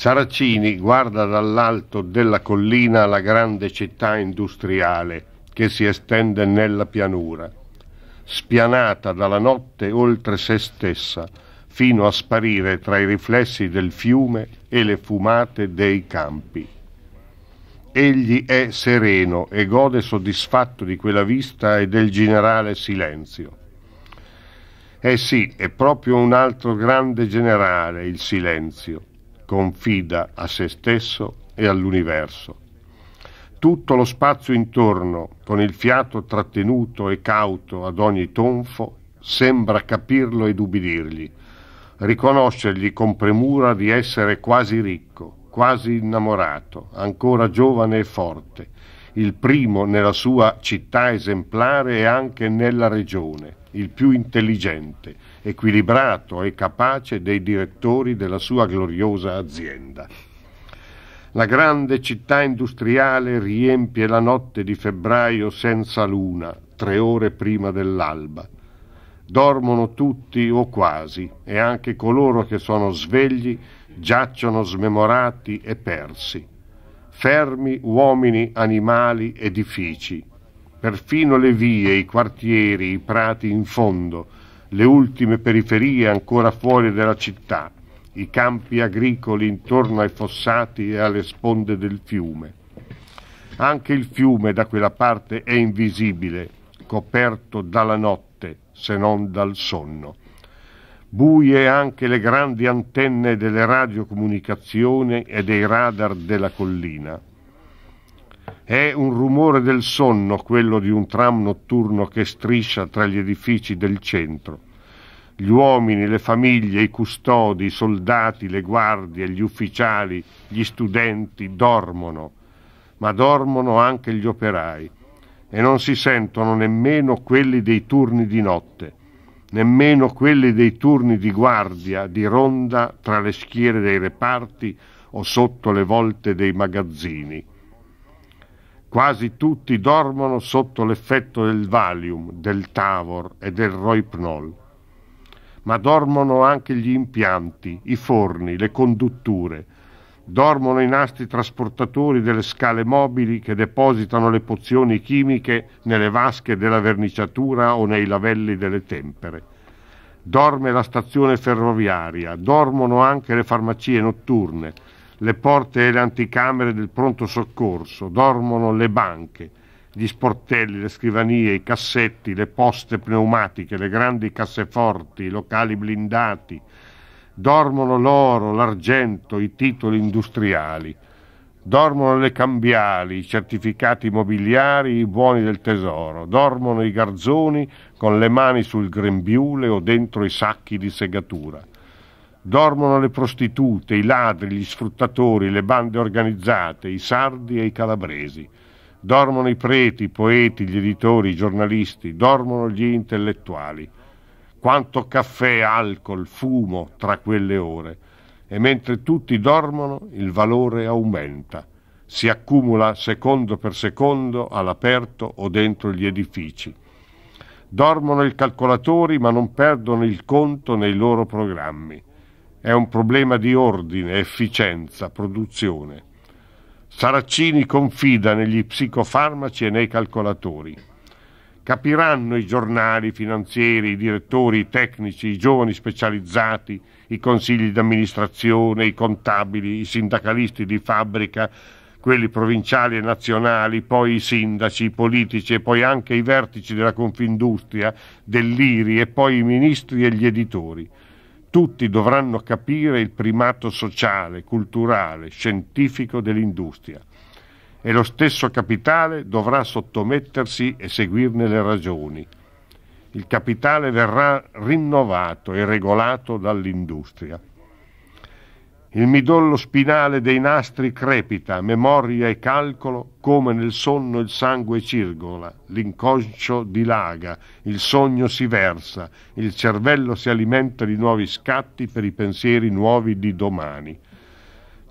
Saracini guarda dall'alto della collina la grande città industriale che si estende nella pianura, spianata dalla notte oltre se stessa, fino a sparire tra i riflessi del fiume e le fumate dei campi. Egli è sereno e gode soddisfatto di quella vista e del generale silenzio. Eh sì, è proprio un altro grande generale il silenzio, confida a se stesso e all'universo. Tutto lo spazio intorno, con il fiato trattenuto e cauto ad ogni tonfo, sembra capirlo ed ubbidirgli, riconoscergli con premura di essere quasi ricco, quasi innamorato, ancora giovane e forte, il primo nella sua città esemplare e anche nella regione, il più intelligente, equilibrato e capace dei direttori della sua gloriosa azienda. La grande città industriale riempie la notte di febbraio senza luna, tre ore prima dell'alba. Dormono tutti o quasi, e anche coloro che sono svegli giacciono smemorati e persi. Fermi uomini, animali, edifici, perfino le vie, i quartieri, i prati in fondo, le ultime periferie ancora fuori dalla città, i campi agricoli intorno ai fossati e alle sponde del fiume. Anche il fiume da quella parte è invisibile, coperto dalla notte, se non dal sonno. Buie anche le grandi antenne delle radiocomunicazioni e dei radar della collina. È un rumore del sonno quello di un tram notturno che striscia tra gli edifici del centro. Gli uomini, le famiglie, i custodi, i soldati, le guardie, gli ufficiali, gli studenti dormono, ma dormono anche gli operai e non si sentono nemmeno quelli dei turni di notte, nemmeno quelli dei turni di guardia, di ronda tra le schiere dei reparti o sotto le volte dei magazzini. Quasi tutti dormono sotto l'effetto del Valium, del Tavor e del Roipnol. Ma dormono anche gli impianti, i forni, le condutture. Dormono i nastri trasportatori delle scale mobili che depositano le pozioni chimiche nelle vasche della verniciatura o nei lavelli delle tempere. Dorme la stazione ferroviaria, dormono anche le farmacie notturne, le porte e le anticamere del pronto soccorso, dormono le banche, gli sportelli, le scrivanie, i cassetti, le poste pneumatiche, le grandi casseforti, i locali blindati, dormono l'oro, l'argento, i titoli industriali, dormono le cambiali, i certificati immobiliari, i buoni del tesoro, dormono i garzoni con le mani sul grembiule o dentro i sacchi di segatura. Dormono le prostitute, i ladri, gli sfruttatori, le bande organizzate, i sardi e i calabresi. Dormono i preti, i poeti, gli editori, i giornalisti, dormono gli intellettuali. Quanto caffè, alcol, fumo tra quelle ore. E mentre tutti dormono, il valore aumenta. Si accumula secondo per secondo all'aperto o dentro gli edifici. Dormono i calcolatori ma non perdono il conto nei loro programmi. È un problema di ordine, efficienza, produzione. Saracini confida negli psicofarmaci e nei calcolatori. Capiranno i giornali, i finanzieri, i direttori, i tecnici, i giovani specializzati, i consigli d'amministrazione, i contabili, i sindacalisti di fabbrica, quelli provinciali e nazionali, poi i sindaci, i politici e poi anche i vertici della Confindustria, dell'IRI e poi i ministri e gli editori. Tutti dovranno capire il primato sociale, culturale, scientifico dell'industria e lo stesso capitale dovrà sottomettersi e seguirne le ragioni. Il capitale verrà rinnovato e regolato dall'industria. Il midollo spinale dei nastri crepita, memoria e calcolo, come nel sonno il sangue circola, l'inconscio dilaga, il sogno si versa, il cervello si alimenta di nuovi scatti per i pensieri nuovi di domani.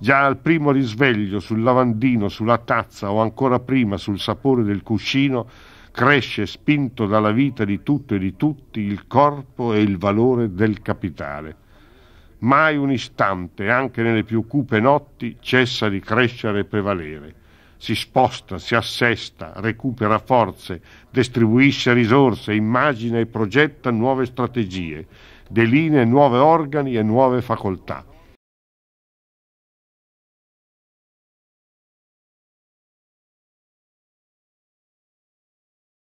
Già al primo risveglio sul lavandino, sulla tazza o ancora prima sul sapore del cuscino, cresce spinto dalla vita di tutto e di tutti il corpo e il valore del capitale Mai un istante, anche nelle più cupe notti, cessa di crescere e prevalere. Si sposta, si assesta, recupera forze, distribuisce risorse, immagina e progetta nuove strategie, delinea nuovi organi e nuove facoltà